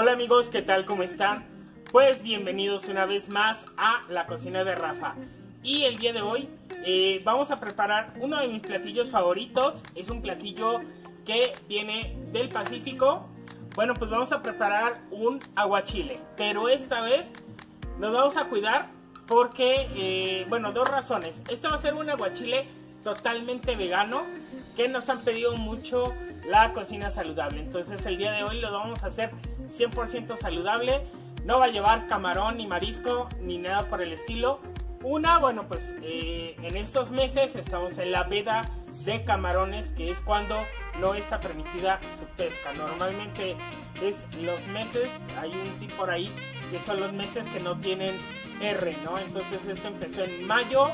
Hola amigos, ¿qué tal? ¿Cómo están? Pues bienvenidos una vez más a la cocina de Rafa. Y el día de hoy eh, vamos a preparar uno de mis platillos favoritos. Es un platillo que viene del Pacífico. Bueno, pues vamos a preparar un aguachile. Pero esta vez nos vamos a cuidar porque, eh, bueno, dos razones. Este va a ser un aguachile totalmente vegano que nos han pedido mucho la cocina saludable. Entonces el día de hoy lo vamos a hacer 100% saludable. No va a llevar camarón ni marisco ni nada por el estilo. Una, bueno, pues eh, en estos meses estamos en la veda de camarones, que es cuando no está permitida su pesca. Normalmente es los meses, hay un tipo por ahí que son los meses que no tienen R, ¿no? Entonces esto empezó en mayo,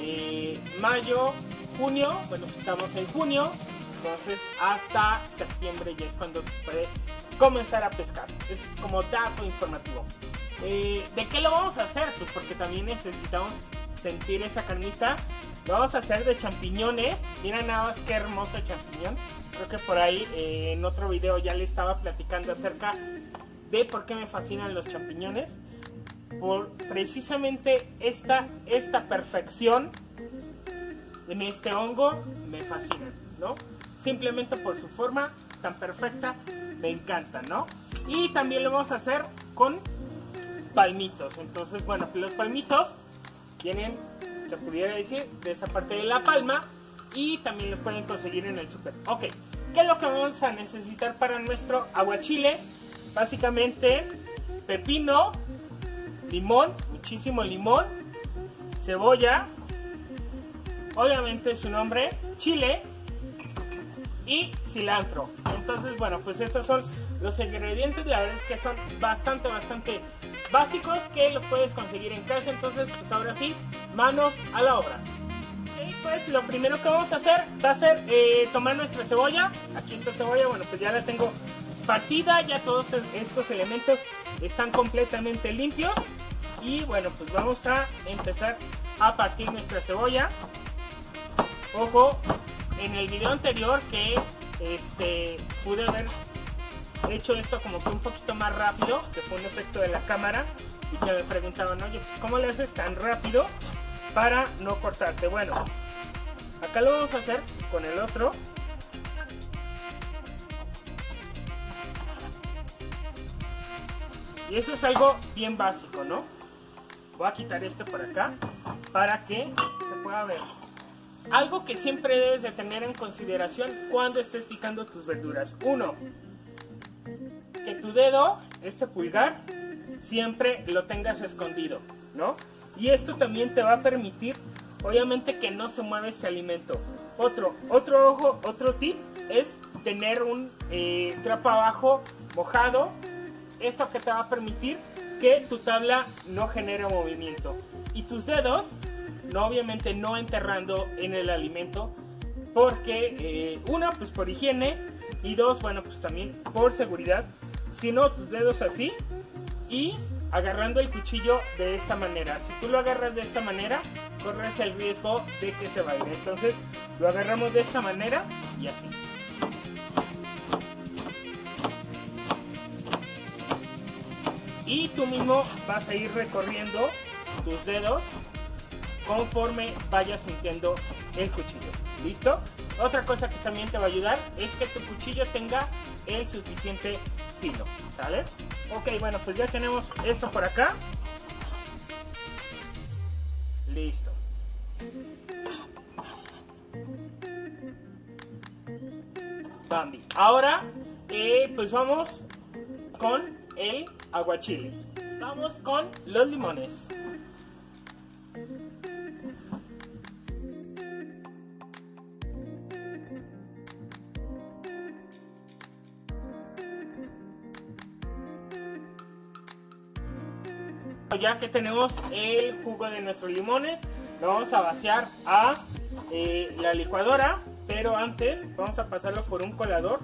eh, mayo, junio, bueno, pues estamos en junio, entonces hasta septiembre ya es cuando comenzar a pescar. Es como dato informativo. Eh, ¿De qué lo vamos a hacer? Pues porque también necesitamos sentir esa carnita. Lo vamos a hacer de champiñones. Miren nada más qué hermoso champiñón. Creo que por ahí eh, en otro video ya le estaba platicando acerca de por qué me fascinan los champiñones. Por precisamente esta, esta perfección en este hongo me fascina, ¿no? Simplemente por su forma tan perfecta me encanta, ¿no? Y también lo vamos a hacer con palmitos. Entonces, bueno, los palmitos tienen, se pudiera decir, de esa parte de la palma y también los pueden conseguir en el super. Ok, ¿qué es lo que vamos a necesitar para nuestro aguachile? Básicamente, pepino, limón, muchísimo limón, cebolla, obviamente su nombre, chile y cilantro. Entonces, bueno, pues estos son los ingredientes. La verdad es que son bastante, bastante básicos que los puedes conseguir en casa. Entonces, pues ahora sí, manos a la obra. Y pues lo primero que vamos a hacer va a ser eh, tomar nuestra cebolla. Aquí está cebolla, bueno, pues ya la tengo partida. Ya todos estos elementos están completamente limpios. Y bueno, pues vamos a empezar a partir nuestra cebolla. Ojo, en el video anterior que este, pude haber hecho esto como que un poquito más rápido, que fue un efecto de la cámara, y que me preguntaban, oye, ¿cómo le haces tan rápido para no cortarte? Bueno, acá lo vamos a hacer con el otro. Y eso es algo bien básico, ¿no? Voy a quitar este por acá para que se pueda ver. Algo que siempre debes de tener en consideración cuando estés picando tus verduras. Uno, que tu dedo, este pulgar, siempre lo tengas escondido, ¿no? Y esto también te va a permitir, obviamente, que no se mueva este alimento. Otro, otro ojo, otro tip es tener un eh, trapo abajo mojado. Esto que te va a permitir que tu tabla no genere movimiento. Y tus dedos no obviamente no enterrando en el alimento porque eh, una pues por higiene y dos bueno pues también por seguridad. Si no tus dedos así y agarrando el cuchillo de esta manera. Si tú lo agarras de esta manera corres el riesgo de que se vaya. Entonces lo agarramos de esta manera y así. Y tú mismo vas a ir recorriendo tus dedos conforme vayas sintiendo el cuchillo. ¿Listo? Otra cosa que también te va a ayudar es que tu cuchillo tenga el suficiente filo. ¿Sale? Ok, bueno, pues ya tenemos esto por acá. Listo. Bambi. Ahora, eh, pues vamos con el aguachile. Vamos con los limones. Que tenemos el jugo de nuestros limones, lo vamos a vaciar a eh, la licuadora, pero antes vamos a pasarlo por un colador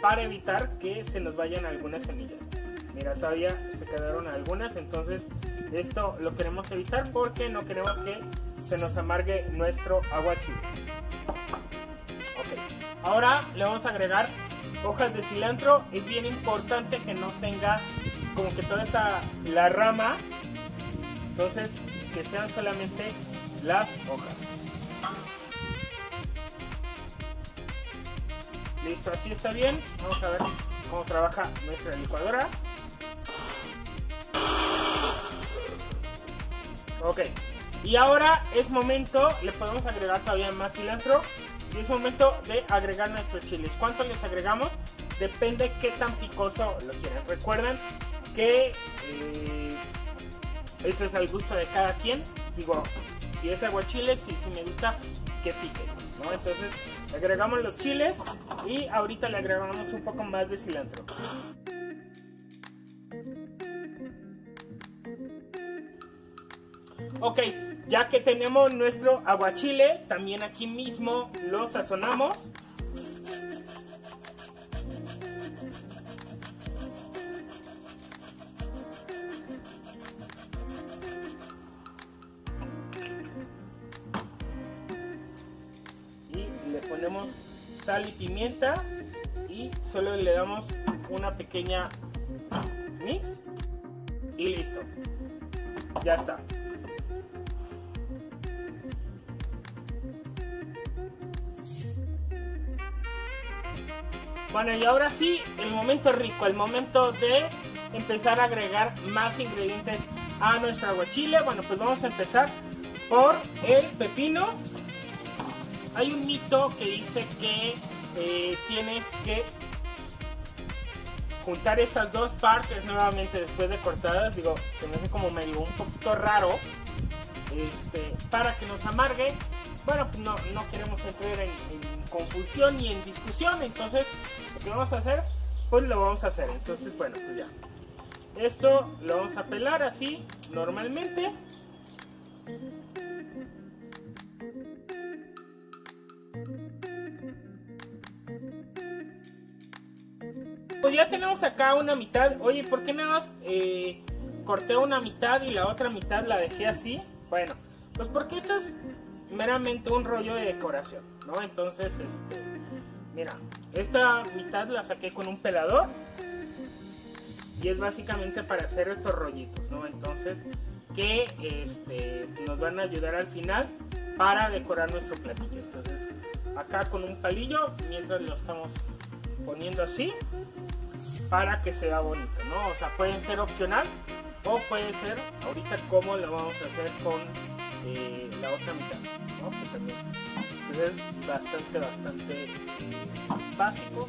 para evitar que se nos vayan algunas semillas. Mira, todavía se quedaron algunas, entonces esto lo queremos evitar porque no queremos que se nos amargue nuestro aguachile. Ok, Ahora le vamos a agregar hojas de cilantro. Es bien importante que no tenga como que toda esta la rama. Entonces que sean solamente las hojas. Listo, así está bien. Vamos a ver cómo trabaja nuestra licuadora. Ok, y ahora es momento, le podemos agregar todavía más cilantro. Y es momento de agregar nuestros chiles. ¿Cuánto les agregamos? Depende qué tan picoso lo quieren. Recuerden que eh, eso es al gusto de cada quien. Digo, si es aguachile, sí, sí me gusta que pique. ¿no? Entonces agregamos los chiles y ahorita le agregamos un poco más de cilantro. Ok, ya que tenemos nuestro aguachile, también aquí mismo lo sazonamos. Sal y pimienta y solo le damos una pequeña mix y listo. Ya está. Bueno, y ahora sí, el momento rico, el momento de empezar a agregar más ingredientes a nuestro aguachile. Bueno, pues vamos a empezar por el pepino. Hay un mito que dice que eh, tienes que juntar estas dos partes nuevamente después de cortadas. Digo, se me hace como medio un poquito raro. Este, para que nos amargue. Bueno, pues no, no queremos entrar en, en confusión ni en discusión. Entonces, lo que vamos a hacer, pues lo vamos a hacer. Entonces, bueno, pues ya. Esto lo vamos a pelar así, normalmente. Pues ya tenemos acá una mitad. Oye, ¿por qué nada más eh, corté una mitad y la otra mitad la dejé así? Bueno, pues porque esto es meramente un rollo de decoración, ¿no? Entonces, este, mira, esta mitad la saqué con un pelador y es básicamente para hacer estos rollitos, ¿no? Entonces, que este, nos van a ayudar al final para decorar nuestro platillo. Entonces, acá con un palillo, mientras lo estamos poniendo así, para que se vea bonito, ¿no? O sea, pueden ser opcional o puede ser ahorita como lo vamos a hacer con eh, la otra mitad, ¿no? Que también es bastante, bastante eh, básico.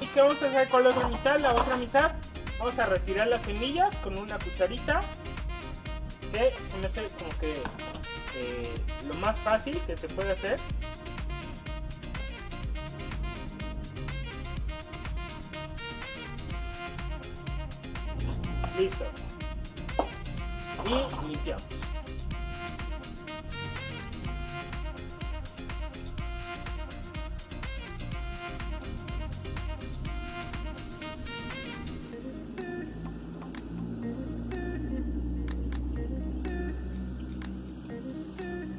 ¿Y qué vamos a hacer con la otra mitad? La otra mitad vamos a retirar las semillas con una cucharita que se me hace como que eh, lo más fácil que se puede hacer listo. Y limpiamos.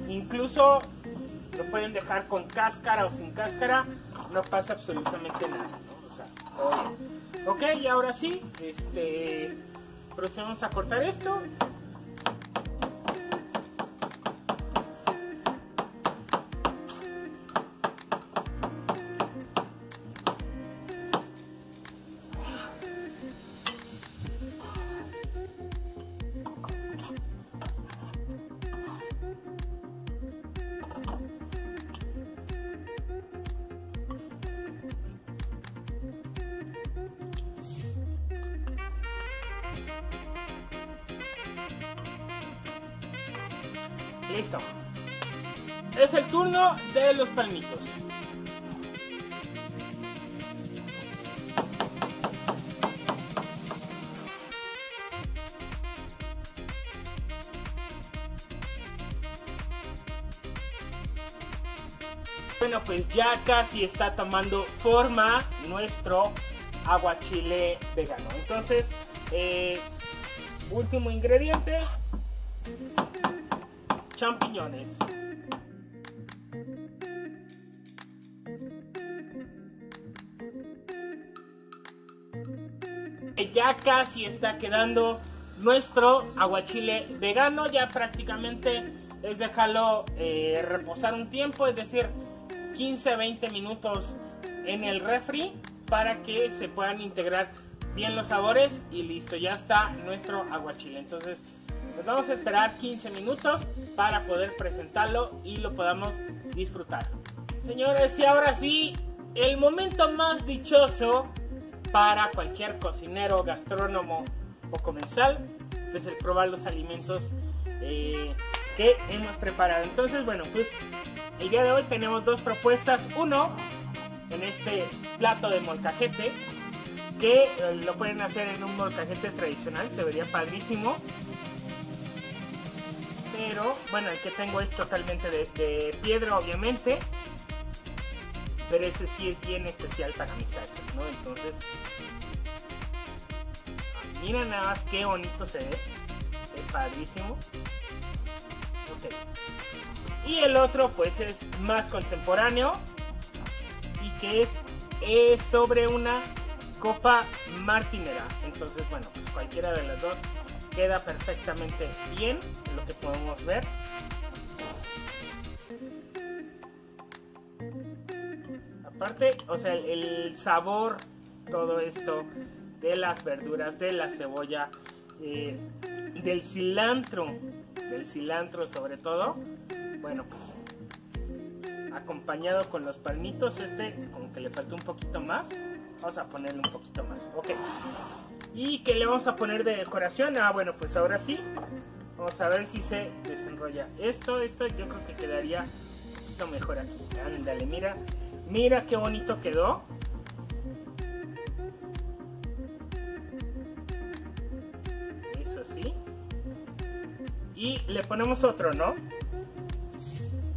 Incluso lo pueden dejar con cáscara o sin cáscara no pasa absolutamente nada ¿no? ok y ahora sí este procedemos a cortar esto Listo. Es el turno de los palmitos. Bueno, pues ya casi está tomando forma nuestro aguachile vegano. Entonces, eh, último ingrediente, champiñones. Ya casi está quedando nuestro aguachile vegano, ya prácticamente es dejarlo eh, reposar un tiempo, es decir, 15-20 minutos en el refri para que se puedan integrar bien los sabores y listo, ya está nuestro aguachile. Entonces, pues vamos a esperar 15 minutos para poder presentarlo y lo podamos disfrutar. Señores, y ahora sí, el momento más dichoso para cualquier cocinero, gastrónomo o comensal, pues el probar los alimentos eh, que hemos preparado. Entonces, bueno, pues el día de hoy tenemos dos propuestas. Uno, en este plato de molcajete, que eh, lo pueden hacer en un molcajete tradicional, se vería padrísimo. Bueno, el que tengo es totalmente de, piedra, obviamente. Pero ese sí es bien especial para mis salsas, ¿no? Entonces, miren nada más qué bonito se ve. Es padrísimo. Y el otro, pues, es más contemporáneo. Y que es, es sobre una copa martinera. Entonces, bueno, pues cualquiera de las dos queda perfectamente bien, lo podemos ver. Aparte, o sea, el sabor, todo esto de las verduras, de la cebolla, eh, del cilantro, del cilantro sobre todo, bueno, pues acompañado con los palmitos, este como que le falta un poquito más. Vamos a ponerle un poquito más. Ok. ¿Y qué le vamos a poner de decoración? Ah, bueno, pues ahora sí. Vamos a ver si se desenrolla. Esto, esto yo creo que quedaría un poquito mejor aquí. Ándale, mira. Mira qué bonito quedó. Eso sí. Y le ponemos otro, ¿no?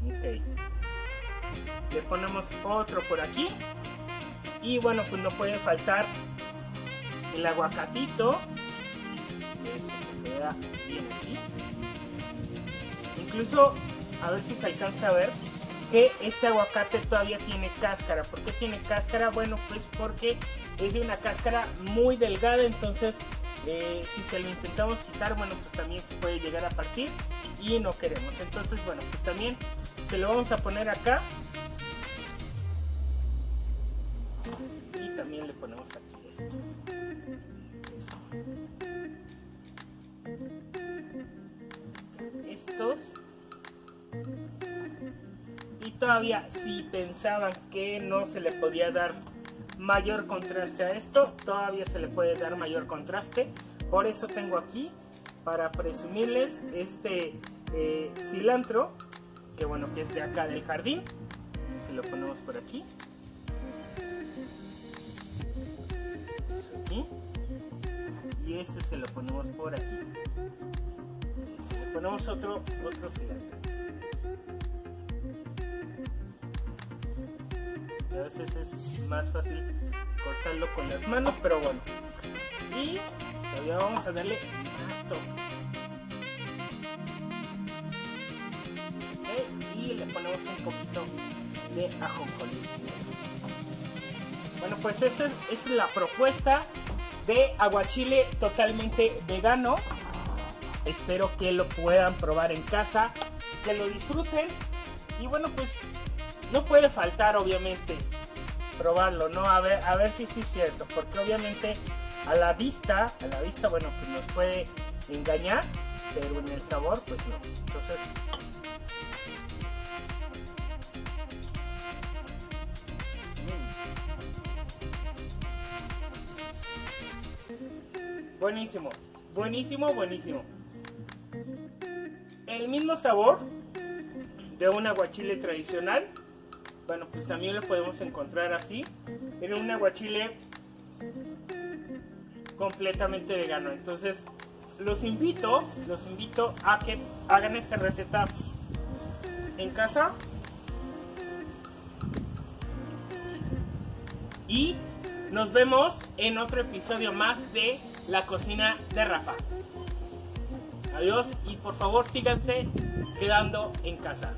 Ok. Le ponemos otro por aquí. Y bueno, pues no puede faltar el aguacatito. Eso que se vea bien aquí. Incluso, a ver si se alcanza a ver que este aguacate todavía tiene cáscara. ¿Por qué tiene cáscara? Bueno, pues porque es de una cáscara muy delgada, entonces eh, si se lo intentamos quitar, bueno, pues también se puede llegar a partir y no queremos. Entonces, bueno, pues también se lo vamos a poner acá Si pensaban que no se le podía dar mayor contraste a esto, todavía se le puede dar mayor contraste. Por eso tengo aquí, para presumirles, este eh, cilantro, que bueno, que es de acá del jardín. Si lo ponemos por aquí. y ese se lo ponemos por aquí y le ponemos otro otro cilantro a veces es más fácil cortarlo con las manos pero bueno y todavía vamos a darle más toques y le ponemos un poquito de ajonjolí bueno pues esta es la propuesta de aguachile totalmente vegano. Espero que lo puedan probar en casa, que lo disfruten. Y bueno, pues no puede faltar obviamente probarlo, ¿no? A ver, a ver si sí es cierto, porque obviamente a la vista, a la vista, bueno, pues nos puede engañar, pero en el sabor, pues no. Entonces, Buenísimo, buenísimo, buenísimo. El mismo sabor de un aguachile tradicional. Bueno, pues también lo podemos encontrar así. En un aguachile completamente vegano. Entonces, los invito, los invito a que hagan esta receta en casa. Y nos vemos en otro episodio más de la cocina de Rafa. Adiós y por favor síganse quedando en casa.